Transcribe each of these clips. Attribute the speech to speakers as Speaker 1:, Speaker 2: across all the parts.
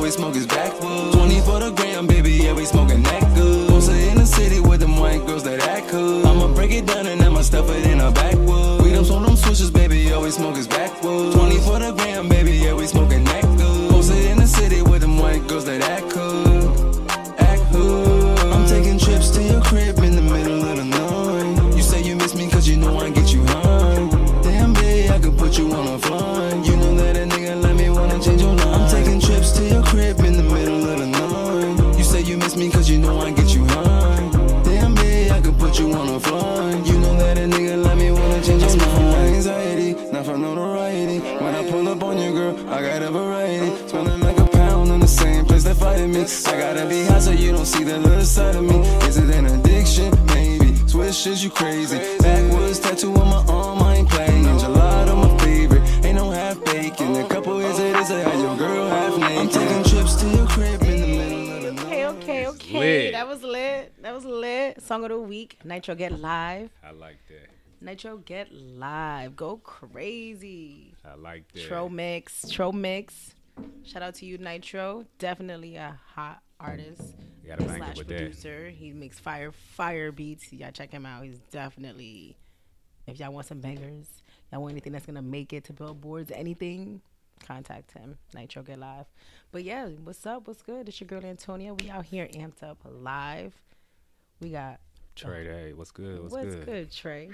Speaker 1: all we smoke is backwoods. 20 for the gram, baby, yeah, we smoking that good. Posted in the city with them white girls that act cool. I'ma break it down and I'ma stuff it in a backwood. We don't on them switches, baby, all we smoke is backwoods. 20 for the gram, baby, up on you, girl, I got a variety. Spending like a pound in the same place that fighting me. I gotta be high so you don't see the little side of me. Is it an addiction? Maybe. Swishes, you crazy. Backwoods tattoo on my arm, I ain't playing. Gelato, my favorite. Ain't no half bacon. A couple hits of this, I had your girl half naked. I'm taking trips to your crib in the middle of the night.
Speaker 2: Okay, okay, okay.
Speaker 3: lit.
Speaker 2: That was lit. That was lit. Song of the week. Nitro Get Live.
Speaker 3: I like that.
Speaker 2: Nitro Get Live. Go crazy.
Speaker 3: I like that.
Speaker 2: Tromix. Tro Mix. Shout out to you, Nitro. Definitely a hot artist.
Speaker 3: You gotta
Speaker 2: and
Speaker 3: bank it
Speaker 2: slash
Speaker 3: with that.
Speaker 2: producer. He makes fire fire beats. Y'all check him out. He's definitely if y'all want some bangers, y'all want anything that's gonna make it to billboards, anything, contact him. Nitro Get Live. But yeah, what's up? What's good? It's your girl Antonia. We out here amped up live. We got
Speaker 3: Trey, hey, what's good? What's, good?
Speaker 2: what's
Speaker 3: good?
Speaker 2: good, Trey?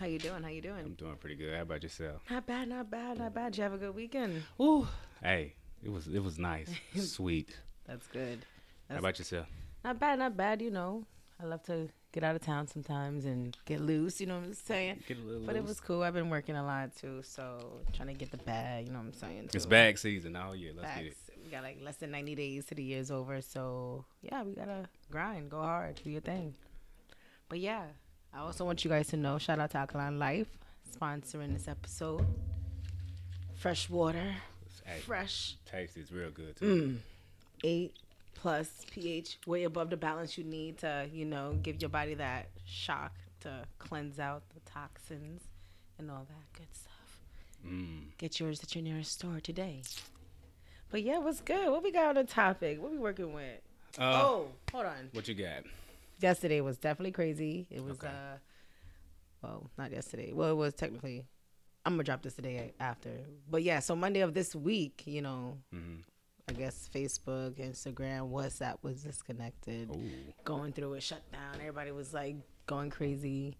Speaker 2: How you doing? How you doing?
Speaker 3: I'm
Speaker 2: doing?
Speaker 3: pretty good. How about yourself?
Speaker 2: Not bad, not bad, not bad. Did you have a good weekend?
Speaker 3: Ooh, hey, it was it was nice, sweet.
Speaker 2: That's good.
Speaker 3: How about yourself?
Speaker 2: Not bad, not bad. You know, I love to get out of town sometimes and get loose. You know what I'm saying?
Speaker 3: Get a little
Speaker 2: But it was cool. I've been working a lot too, so trying to get the bag. You know what I'm saying?
Speaker 3: It's bag season. all year. let's get it.
Speaker 2: We got like less than 90 days to the year's over, so yeah, we gotta grind, go hard, do your thing. But yeah, I also want you guys to know. Shout out to Alkaline Life sponsoring this episode. Fresh water, fresh
Speaker 3: taste is real good too.
Speaker 2: eight plus pH, way above the balance you need to, you know, give your body that shock to cleanse out the toxins and all that good stuff.
Speaker 3: Mm.
Speaker 2: Get yours at your nearest store today. But yeah, what's good? What we got on the topic? What we working with?
Speaker 3: Uh,
Speaker 2: oh, hold on.
Speaker 3: what you got?
Speaker 2: Yesterday was definitely crazy. It was
Speaker 3: Okay.
Speaker 2: uh well, not yesterday. Well, it was technically I'm gonna drop this today after. But yeah, so Monday of this week, you know,
Speaker 3: Mhm.
Speaker 2: I guess Facebook, Instagram, WhatsApp was disconnected.
Speaker 3: Ooh,
Speaker 2: Going through it, shut down. Everybody was like going crazy,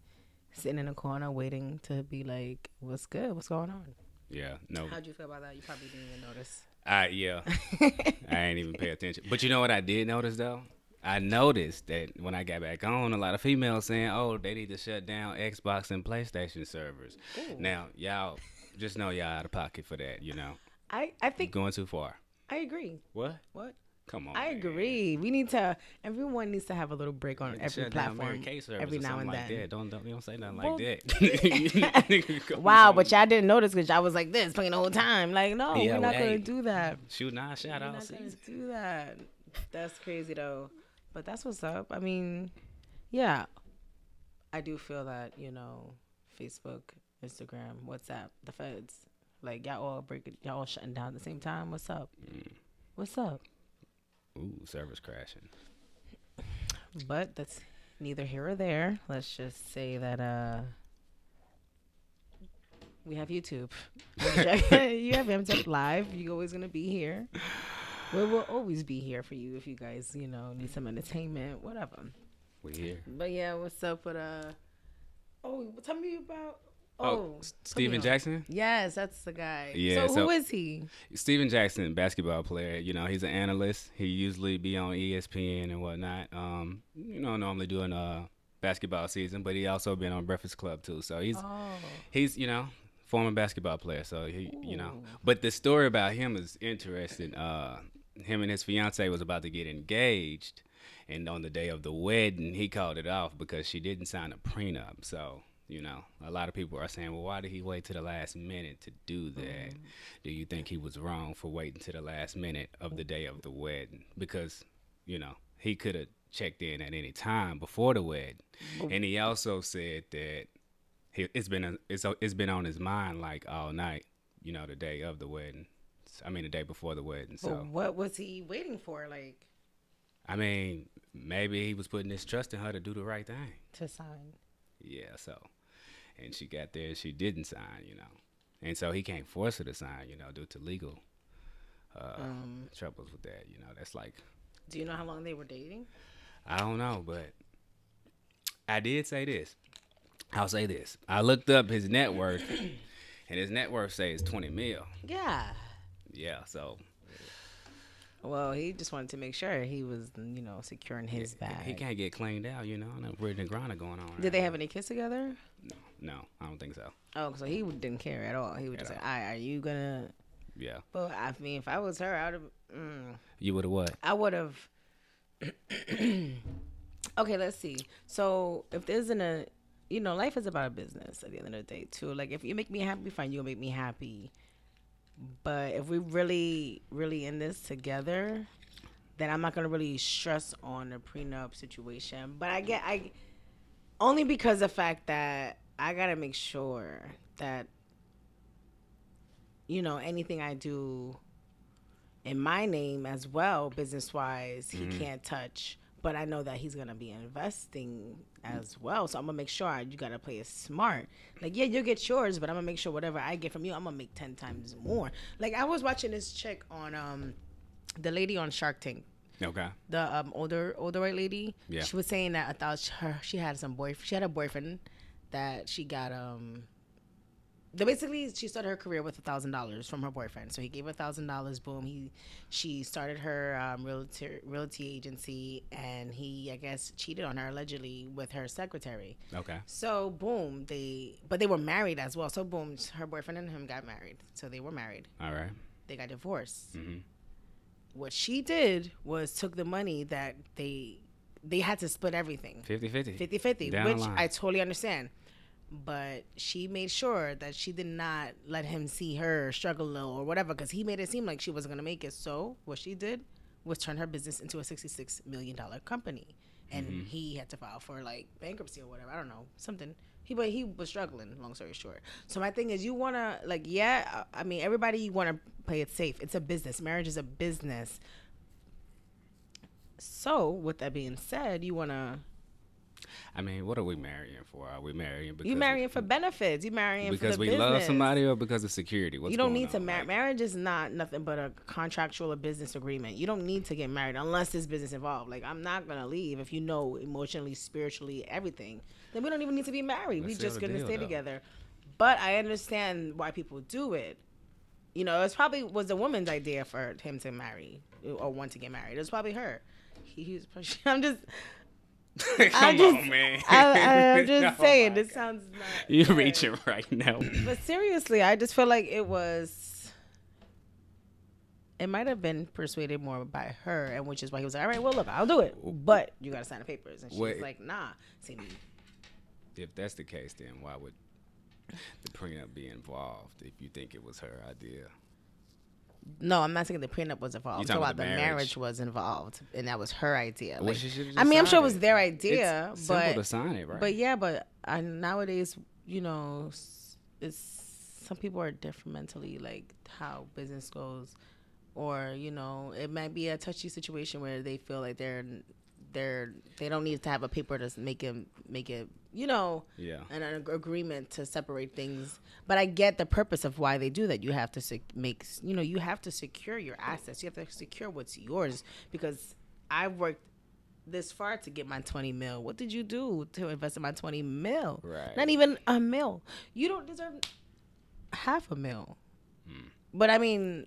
Speaker 2: sitting in a corner waiting to be like, "What's good? What's going on?"
Speaker 3: yeah, no,
Speaker 2: How'd you feel about that? You probably didn't even notice.
Speaker 3: I yeah, I ain't even pay attention. But you know what I did notice though? I noticed that when I got back on, a lot of females saying, "Oh, they need to shut down Xbox and PlayStation servers."
Speaker 2: Ooh.
Speaker 3: Now, y'all just know y'all out of pocket for that. You know,
Speaker 2: I I think
Speaker 3: going too far.
Speaker 2: I agree.
Speaker 3: What?
Speaker 2: What?
Speaker 3: Come on.
Speaker 2: I
Speaker 3: man.
Speaker 2: agree. We need to. Everyone needs to have a little break on every
Speaker 3: shut down Mary
Speaker 2: platform every now and
Speaker 3: like
Speaker 2: then.
Speaker 3: That. Don't don't don't say nothing
Speaker 2: Well,
Speaker 3: like that.
Speaker 2: Wow, but y'all didn't notice because y'all was like this playing the whole time. Like, no,
Speaker 3: Yeah,
Speaker 2: we're not
Speaker 3: well,
Speaker 2: gonna do that.
Speaker 3: shooting our shot
Speaker 2: We're
Speaker 3: all
Speaker 2: not gonna do that. That's crazy though. But that's what's up. I mean, yeah, I do feel that you know, Facebook, Instagram, WhatsApp, the feds, like y'all all breaking, y'all all shutting down at the same time. What's up?
Speaker 3: Mm.
Speaker 2: What's up?
Speaker 3: Ooh, servers crashing.
Speaker 2: But that's neither here or there. Let's just say that uh we have YouTube. you have Amped Up Live. You're always gonna be here. We will always be here for you if you guys, you know, need some entertainment, whatever.
Speaker 3: We're here.
Speaker 2: But yeah, what's up with uh Oh, tell me about
Speaker 3: Oh,
Speaker 2: Oh,
Speaker 3: S-
Speaker 2: put me Stephen.
Speaker 3: Jackson.
Speaker 2: Yes, that's the guy.
Speaker 3: Yeah,
Speaker 2: So,
Speaker 3: so-
Speaker 2: who is he?
Speaker 3: Stephen Jackson, basketball player. You know, he's an analyst. He usually be on E ESPN and whatnot. Um, you know, normally doing uh basketball season, but he also been on Breakfast Club too. So he's
Speaker 2: Oh.
Speaker 3: he's you know former basketball player. So he you know, but the story about him is interesting. Uh, him and his fiance was about to get engaged, and on the day of the wedding, he called it off because she didn't sign a prenup. So. You know, a lot of people are saying, "Well, why did he wait to the last minute to do that?" Mm-hmm. Do you think he was wrong for waiting to the last minute of the day of the wedding? Because, you know, he could have checked in at any time before the wedding. And he also said that he, it's been a, it's it's been on his mind like all night, you know, the day of the wedding. I mean, the day before the wedding. So
Speaker 2: what was he waiting for? Like
Speaker 3: I mean, maybe he was putting his trust in her to do the right thing.
Speaker 2: to sign.
Speaker 3: Yeah. So, and she got there, she didn't sign, you know, and so he can't force her to sign, you know, due to legal uh,
Speaker 2: Um,
Speaker 3: troubles with that. You know, that's like
Speaker 2: do you know how long they were dating?
Speaker 3: I don't know, but I did say this. I'll say this. I looked up his net worth, and his net worth says twenty mil.
Speaker 2: Yeah.
Speaker 3: Yeah, so
Speaker 2: Well, he just wanted to make sure he was, you know, securing his
Speaker 3: he-
Speaker 2: bag.
Speaker 3: he can't get cleaned out, you know. No Brittney Griner going on.
Speaker 2: Did they have any kids together?
Speaker 3: No, no, I don't think so.
Speaker 2: Oh, so he didn't care at all. He would
Speaker 3: At
Speaker 2: just say,
Speaker 3: all.
Speaker 2: "All right, are you gonna?"
Speaker 3: Yeah,
Speaker 2: Well, I mean, if I was her, I would have. Mm,
Speaker 3: you would have what?
Speaker 2: I would have. okay, let's see. So if there's an a, you know, life is about a business at the end of the day too. Like if you make me happy, fine, you'll make me happy. But if we really, really in this together, then I'm not gonna really stress on the prenup situation. But I get I only because the fact that I gotta make sure that you know anything I do in my name as well, business wise, he mm-hmm. can't touch. But I know that he's gonna be investing as well, so I'm gonna make sure you gotta play it smart. Like, yeah, you'll get yours, but I'm gonna make sure whatever I get from you, I'm gonna make ten times more. Like, I was watching this chick on um, the lady on Shark Tank,
Speaker 3: Okay.
Speaker 2: the um older older white lady.
Speaker 3: Yeah.
Speaker 2: She was saying that I thought she, her she had some boyfriend. She had a boyfriend that she got um. Basically she started her career with a thousand dollars from her boyfriend. So he gave a thousand dollars. Boom. He she started her um, realty realty agency, and he I guess cheated on her allegedly with her secretary.
Speaker 3: Okay.
Speaker 2: So boom, they but they were married as well. So boom, her boyfriend and him got married. So they were married.
Speaker 3: All right.
Speaker 2: They got divorced
Speaker 3: Mm-hmm.
Speaker 2: what she did was took the money that they they had to split everything
Speaker 3: 50-50.
Speaker 2: 50-50
Speaker 3: Down
Speaker 2: which i totally understand but she made sure that she did not let him see her struggle or whatever because he made it seem like she wasn't going to make it. So what she did was turn her business into a 66 million dollar company. And
Speaker 3: Mm-hmm.
Speaker 2: he had to file for like bankruptcy or whatever. I don't know something. He but he was struggling long story short. So my thing is you want to like yeah i I mean everybody you want to play it safe. It's a business. Marriage is a business. So with that being said you want to
Speaker 3: I mean, what are we marrying for? Are we marrying because
Speaker 2: you marrying for benefits you marrying
Speaker 3: because we love somebody or because of security? What's
Speaker 2: you don't need to marry.
Speaker 3: Like,
Speaker 2: marriage is not nothing but a contractual or business agreement. You don't need to get married unless there's business involved. Like I'm not gonna leave if you know emotionally, spiritually, everything. Then we don't even need to be married. we just gonna
Speaker 3: deal,
Speaker 2: stay
Speaker 3: though.
Speaker 2: together. But I understand why people do it. You know, it's probably was the woman's idea for him to marry or want to get married. It was probably her. He, he was. pushing- I'm just.
Speaker 3: Come
Speaker 2: I'm just,
Speaker 3: on, man.
Speaker 2: I, I, I'm just
Speaker 3: Oh
Speaker 2: saying. This
Speaker 3: God.
Speaker 2: sounds. Not
Speaker 3: You're
Speaker 2: good.
Speaker 3: reaching right now.
Speaker 2: But seriously, I just feel like it was. It might have been persuaded more by her, and which is why he was like, "All right, well, look, I'll do it, but you gotta sign the papers." And
Speaker 3: she's
Speaker 2: like, "Nah." See, me."
Speaker 3: if that's the case, then why would the prenup be involved if you think it was her idea?
Speaker 2: No, I'm not saying the prenup was involved.
Speaker 3: You
Speaker 2: I'm
Speaker 3: talking
Speaker 2: talking
Speaker 3: about the marriage.
Speaker 2: marriage was involved, and that was her idea.
Speaker 3: Well,
Speaker 2: Like,
Speaker 3: she should've
Speaker 2: I mean, I'm sure it was their idea,
Speaker 3: It's
Speaker 2: but
Speaker 3: simple to sign it, right?
Speaker 2: But yeah, but I, nowadays, you know, it's some people are different mentally, like how business goes, or you know, it might be a touchy situation where they feel like they're they're they don't need to have a paper to make it make it you know
Speaker 3: yeah.
Speaker 2: an, an agreement to separate things. But I get the purpose of why they do that. You have to sec- make you know you have to secure your assets. You have to secure what's yours because I've worked this far to get my 20 mil. What did you do to invest in my 20 mil?
Speaker 3: Right.
Speaker 2: Not even a mil. You don't deserve half a mil. Hmm. But I mean,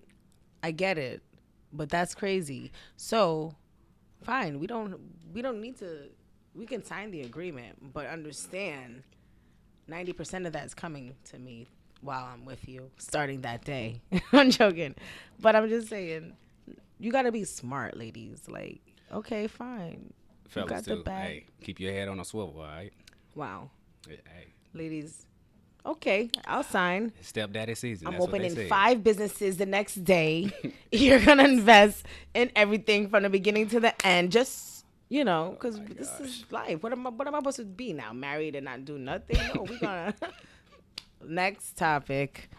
Speaker 2: I get it. But that's crazy. So, fine. We don't we don't need to we can sign the agreement, but understand 90% of that is coming to me while I'm with you starting that day. I'm joking. But I'm just saying you got to be smart, ladies. Like, okay, fine.
Speaker 3: Fellas,
Speaker 2: got the
Speaker 3: too.
Speaker 2: bag.
Speaker 3: Hey, keep your head on a swivel, all right?
Speaker 2: Wow.
Speaker 3: Hey,
Speaker 2: Ladies, okay, I'll sign.
Speaker 3: stepdaddy season.
Speaker 2: I'm
Speaker 3: that's what they
Speaker 2: opening five businesses the next day. You're gonna invest in everything from the beginning to the end. Just you know, because this is life. What am I? What am I supposed to be now? Married and not do nothing? No, we gonna. next topic.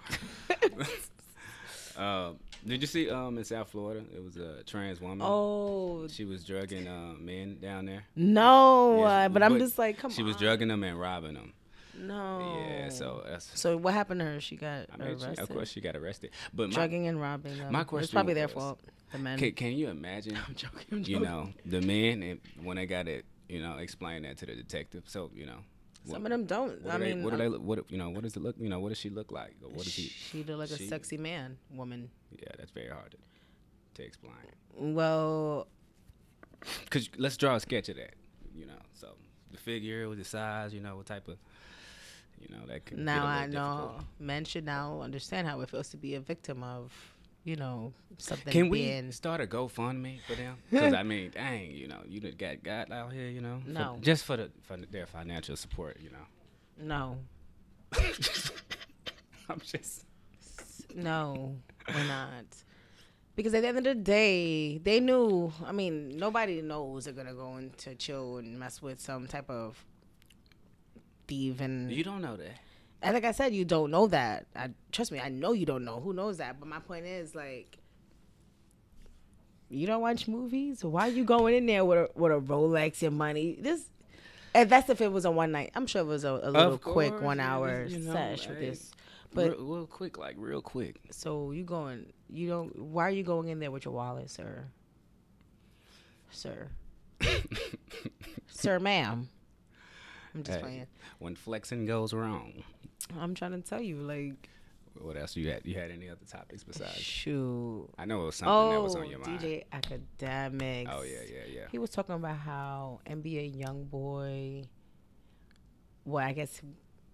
Speaker 3: Uh, Did you see um in South Florida? It was a trans woman.
Speaker 2: Oh
Speaker 3: She was drugging uh, men down there.
Speaker 2: no,
Speaker 3: Yes,
Speaker 2: uh, but I'm just like, come
Speaker 3: She
Speaker 2: on.
Speaker 3: She was drugging them and robbing them.
Speaker 2: No.
Speaker 3: Yeah, so that's.
Speaker 2: So what happened to her? She got
Speaker 3: I mean, she,
Speaker 2: arrested.
Speaker 3: of course, she got arrested. But my,
Speaker 2: drugging and robbing them.
Speaker 3: my
Speaker 2: It's
Speaker 3: question
Speaker 2: probably their fault. The men.
Speaker 3: can, can you imagine?
Speaker 2: I'm joking. I'm
Speaker 3: You know, the men and when they got it, you know, explain that to the detective. So you know,
Speaker 2: some
Speaker 3: what-
Speaker 2: of them don't.
Speaker 3: What
Speaker 2: I
Speaker 3: do they,
Speaker 2: mean,
Speaker 3: what do they look? What you know? What does it look? You know, what does she look like? Or what does he?
Speaker 2: She look like a sexy man, woman.
Speaker 3: Yeah, that's very hard to, to explain.
Speaker 2: Well,
Speaker 3: Cause let's draw a sketch of that. You know, so the figure with the size. You know, what type of. You know that can.
Speaker 2: now I know
Speaker 3: difficult.
Speaker 2: men should now understand how it feels to be a victim of, you know, something
Speaker 3: Can we
Speaker 2: being.
Speaker 3: start a GoFundMe for them? Because I mean, dang, you know, you just got got out here, you know, for-
Speaker 2: No.
Speaker 3: just for the for their financial support, you know.
Speaker 2: No,
Speaker 3: I'm just
Speaker 2: no, we're not. Because at the end of the day, they knew. I mean, nobody knows they're gonna go into chill and mess with some type of thief and
Speaker 3: you don't know that.
Speaker 2: And like I said, you don't know that. I trust me, I know you don't know. Who knows that? But my point is like you don't watch movies? Why are you going in there with a with a Rolex and money? This and that's if it was a one night. I'm sure it was a, a little quick one hour
Speaker 3: you know,
Speaker 2: sesh with this. But
Speaker 3: real, real quick, like real quick.
Speaker 2: so you going you don't why are you going in there with your wallet, sir? Sir. sir ma'am. I'm just
Speaker 3: Hey,
Speaker 2: playing.
Speaker 3: when flexing goes wrong.
Speaker 2: I'm trying to tell you, like
Speaker 3: What else you had? You had any other topics besides?
Speaker 2: shoot.
Speaker 3: I know it was something
Speaker 2: oh,
Speaker 3: that was on your mind.
Speaker 2: DJ Akademiks.
Speaker 3: Oh yeah, yeah, yeah.
Speaker 2: He was talking about how NBA YoungBoy. Well, I guess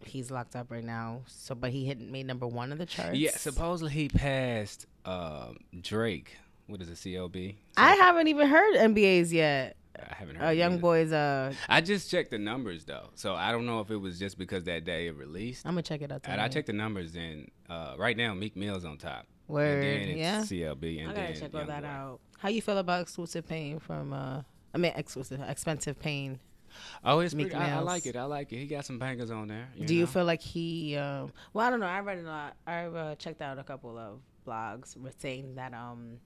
Speaker 2: he's locked up right now. So, but he hit made number one of the charts.
Speaker 3: Yeah, supposedly he passed um, Drake. What is it, CLB?
Speaker 2: I haven't even heard NBA's yet.
Speaker 3: I haven't heard.
Speaker 2: Uh, Young
Speaker 3: either.
Speaker 2: Boy's. Uh,
Speaker 3: I just checked the numbers though, so I don't know if it was just because that day it released.
Speaker 2: I'm gonna check it out.
Speaker 3: And I checked the numbers, and uh, right now Meek Mill's on top.
Speaker 2: Word.
Speaker 3: And then it's
Speaker 2: yeah.
Speaker 3: CLB, and
Speaker 2: I gotta
Speaker 3: then
Speaker 2: check all that
Speaker 3: Youngboy.
Speaker 2: out. How you feel about exclusive pain from? uh I mean, exclusive, expensive pain.
Speaker 3: Oh, it's
Speaker 2: Meek
Speaker 3: pretty, I, I like it. I like it. He got some bangers on there.
Speaker 2: Do you feel like he? Um, well, I don't know. I read a lot. I uh, checked out a couple of blogs with saying that um,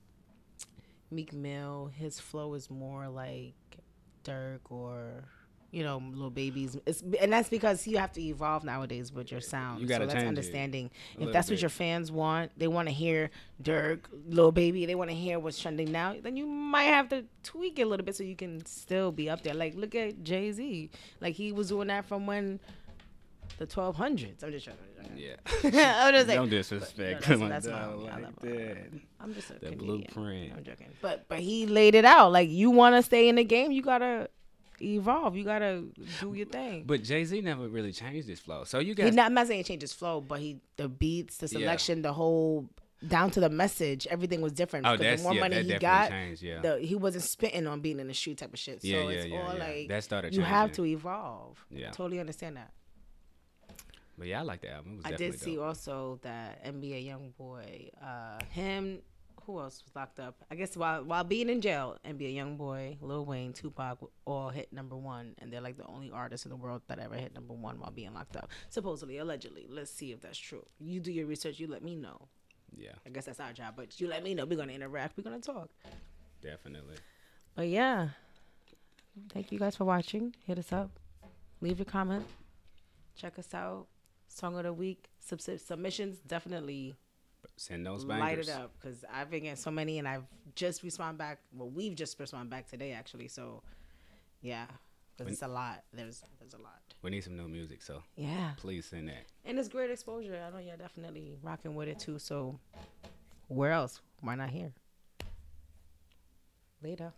Speaker 2: Meek Mill, his flow is more like Durk or you know, little babies. It's, and that's because you have to evolve nowadays with your sound.
Speaker 3: You gotta
Speaker 2: so that's understanding. If that's what your fans want, they want to hear Durk, Lil Baby. They want to hear what's trending now. Then you might have to tweak it a little bit so you can still be up there. Like look at Jay Z. Like he was doing that from when the 1200s. I'm just trying to.
Speaker 3: Yeah.
Speaker 2: I'm just saying.
Speaker 3: Don't disrespect
Speaker 2: No, that's- that's my
Speaker 3: that,
Speaker 2: homie. I love
Speaker 3: that.
Speaker 2: I'm just a
Speaker 3: The
Speaker 2: comedian.
Speaker 3: blueprint.
Speaker 2: I'm joking. But but he laid it out. Like you want to stay in the game, you gotta evolve. You gotta do your thing.
Speaker 3: But Jay Z never really changed his flow. So you guys,
Speaker 2: not, I'm not saying he changed his flow, but he the beats, the
Speaker 3: Yeah.
Speaker 2: selection, the whole down to the message, everything was different.
Speaker 3: oh,
Speaker 2: because
Speaker 3: that's
Speaker 2: the more
Speaker 3: yeah,
Speaker 2: money
Speaker 3: that
Speaker 2: he
Speaker 3: definitely
Speaker 2: got,
Speaker 3: changed. Yeah.
Speaker 2: the, he wasn't spitting on being in the street type of shit.
Speaker 3: Yeah,
Speaker 2: so
Speaker 3: yeah,
Speaker 2: it's
Speaker 3: yeah,
Speaker 2: all
Speaker 3: yeah.
Speaker 2: like
Speaker 3: That started
Speaker 2: you have to evolve.
Speaker 3: Yeah.
Speaker 2: totally understand that.
Speaker 3: But yeah, I like the album. It was
Speaker 2: I did see
Speaker 3: dope.
Speaker 2: also that NBA YoungBoy, uh, him, who else was locked up? I guess while while being in jail, NBA YoungBoy, Lil Wayne, Tupac all hit number one, and they're like the only artists in the world that ever hit number one while being locked up. Supposedly, allegedly. Let's see if that's true. You do your research. You let me know.
Speaker 3: Yeah,
Speaker 2: I guess that's our job, but you let me know. We're gonna interact. We're gonna talk.
Speaker 3: definitely.
Speaker 2: But yeah, thank you guys for watching. Hit us up. Leave a comment. Check us out. Song of the week. Sub- submissions definitely
Speaker 3: Send those
Speaker 2: light
Speaker 3: bangers.
Speaker 2: it up because I've been getting so many and I've just responded back. Well, we've just responded back today actually. So yeah, because it's a lot. There's there's a lot.
Speaker 3: We need some new music, so
Speaker 2: Yeah,
Speaker 3: please send that.
Speaker 2: and it's great exposure. I know you're definitely rocking with it too. So where else? Why not here? Later.